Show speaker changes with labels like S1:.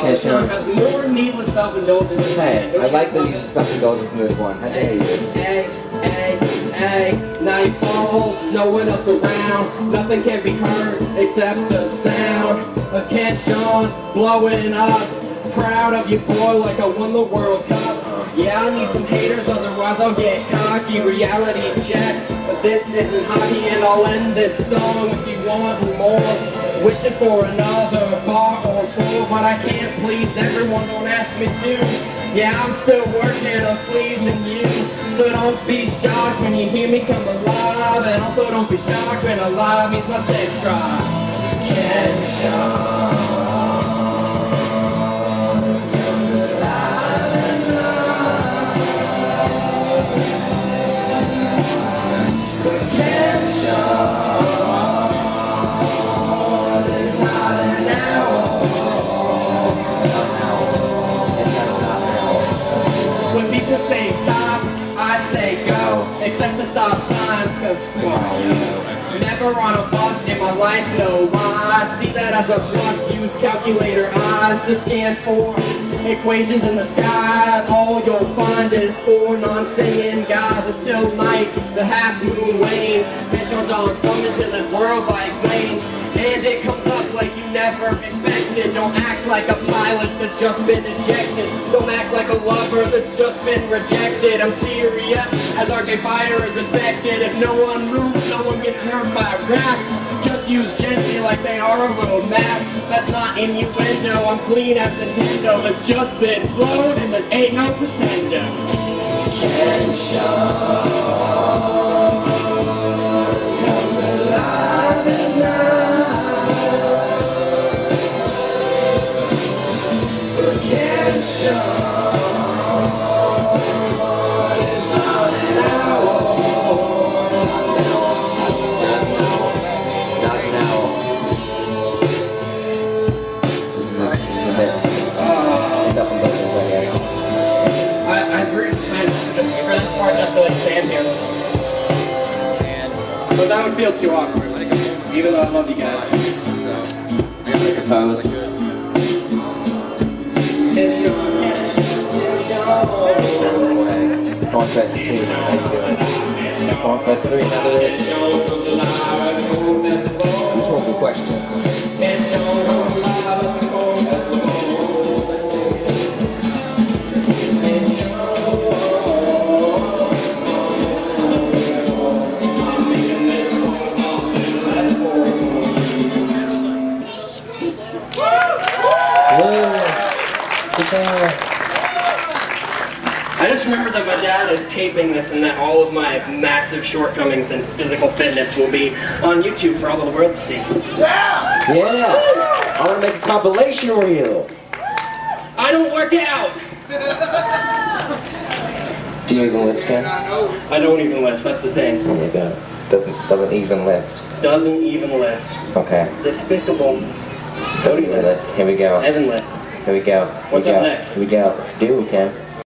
S1: Okay, Sean.
S2: more needless self-indulgence than
S1: Hey, I like the stuff self-indulgence in this one. How dare you?
S2: Hey, hey, hey, night falls, no one else around. Nothing can be heard except the sound of Kensean blowing up. Proud of you, boy, like I won the World Cup. Yeah, I need some haters, otherwise I'll get cocky. Reality check, but this isn't hockey, and I'll end this song if you want more. Wishing for another bar or four, but I can't please everyone. Don't ask me to. Yeah, I'm still working on pleasing you. So don't be shocked when you hear me come alive. And also don't be shocked when alive means my sex drive. Kensean. People say stop, I say go. Except the stop signs, cause come on, yo. Never on a bus in my life, no lie. See that as a plus, use calculator eyes to scan for equations in the sky. All you'll find is four non-singing guys. It's still night, the half moon wanes. Missions on summon to this world like planes. And it comes up like you never expected. Don't act like a pilot that's just been ejected. Don't act like a lover been rejected. I'm serious as Arcade Fire is infected. If no one moves, no one gets hurt by a rap. Just use gently like they are a road map. That's not innuendo. I'm clean as Nintendo. That's just been blown and there ain't no pretender. Ken
S1: Not
S2: feel too awkward. Even though I love you guys.
S1: Pose. Conquest 2, how you? Conquest 3, how it is?
S2: I just remember that my dad is taping this and that all of my massive shortcomings in physical fitness will be on YouTube for all the world to see.
S1: Yeah! Yeah! I want to make a compilation reel.
S2: I don't work out!
S1: Do you even lift, Ken?
S2: I don't even lift, that's the thing.
S1: Oh my god. Doesn't doesn't even lift.
S2: Doesn't even lift.
S1: Okay.
S2: Despicable.
S1: Doesn't even lift. Here we go.
S2: Evan lifts.
S1: Here we go. Here
S2: What's
S1: we go. Here we go. Let's do it, Ken.